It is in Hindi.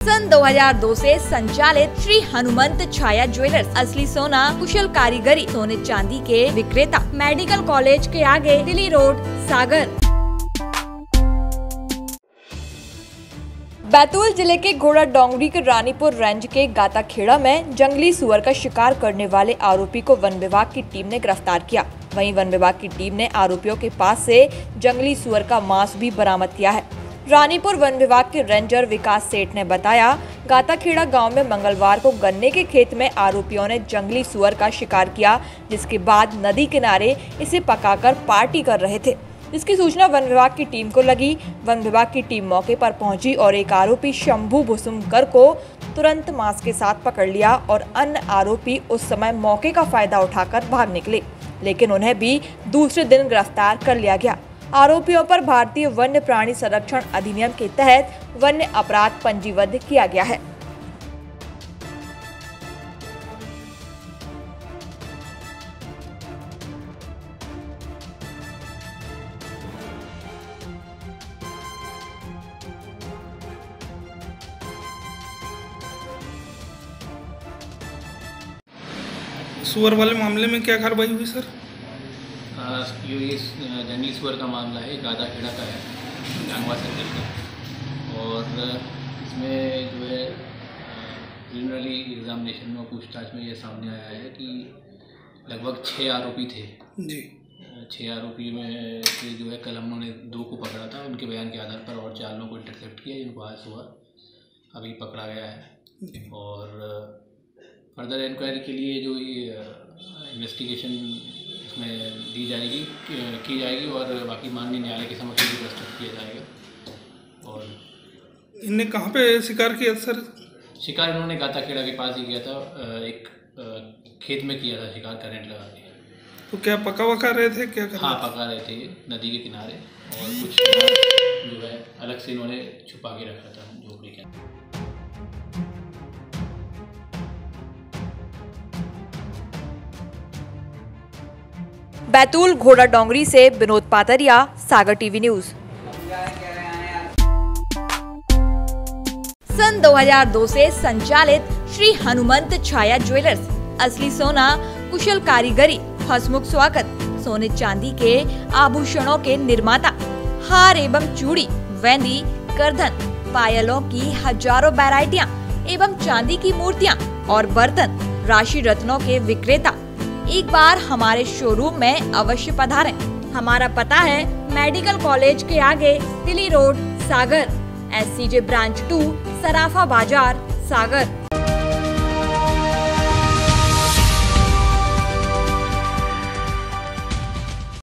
सन 2002 से संचालित श्री हनुमंत छाया ज्वेलर्स। असली सोना कुशल कारीगरी, सोने चांदी के विक्रेता। मेडिकल कॉलेज के आगे दिल्ली रोड, सागर। बैतूल ज़िले के घोड़ा डोंगरी के रानीपुर रेंज के गाताखेड़ा में जंगली सुअर का शिकार करने वाले आरोपी को वन विभाग की टीम ने गिरफ़्तार किया। वहीं वन विभाग की टीम ने आरोपियों के पास से जंगली सुअर का मांस भी बरामद किया है। रानीपुर वन विभाग के रेंजर विकास सेठ ने बताया, गाताखेड़ा गाँव में मंगलवार को गन्ने के खेत में आरोपियों ने जंगली सुअर का शिकार किया, जिसके बाद नदी किनारे इसे पकाकर पार्टी कर रहे थे। इसकी सूचना वन विभाग की टीम को लगी। वन विभाग की टीम मौके पर पहुँची और एक आरोपी शंभू भुसुमकर को तुरंत मांस के साथ पकड़ लिया और अन्य आरोपी उस समय मौके का फ़ायदा उठाकर भाग निकले, लेकिन उन्हें भी दूसरे दिन गिरफ़्तार कर लिया गया। आरोपियों पर भारतीय वन्य प्राणी संरक्षण अधिनियम के तहत वन्य अपराध पंजीबद्ध किया गया है। सुअर वाले मामले में क्या कार्रवाई हुई, सर? ये जंगली सुअर का मामला है गादा खेड़ा का है गांगवा सर्कल का। और इसमें जो है जनरली एग्जामिनेशन में पूछताछ में ये सामने आया है कि लगभग छः आरोपी थे। जी। छः आरोपी में से जो है कल हम लोगों ने दो को पकड़ा था। उनके बयान के आधार पर और चार लोगों को इंटरसेप्ट किया जिनको आज सुबह अभी पकड़ा गया है। और फर्दर इंक्वायरी के लिए जो ये इन्वेस्टिगेशन इसमें दी जाएगी की- जाएगी और बाकी माननीय न्यायालय के समक्ष भी प्रस्तुत किया जाएगा। और इनने कहाँ पे शिकार किया सर? शिकार इन्होंने गाताखेड़ा के पास ही किया था एक खेत में किया था शिकार करंट लगा के तो क्या पका वका रहे थे क्या कर हाँ पका रहे थे नदी के किनारे। और कुछ जो है अलग से इन्होंने छुपा के रखा था झोपड़ी के बैतूल, घोड़ा डोंगरी से विनोद पातरिया, सागर टीवी न्यूज़। सन 2002 से संचालित श्री हनुमंत छाया ज्वेलर्स, असली सोना, कुशल कारीगरी, हसमुख स्वागत, सोने चांदी के आभूषणों के निर्माता, हार एवं चूड़ी, वेंदी करधन पायलों की हज़ारों वैरायटियाँ, एवं चांदी की मूर्तियाँ और बर्तन, राशि रत्नों के विक्रेता एक बार हमारे शोरूम में अवश्य पधारें। हमारा पता है मेडिकल कॉलेज के आगे Delhi road, Sagar S C J branch to Sarafa Bazaar, Sagar.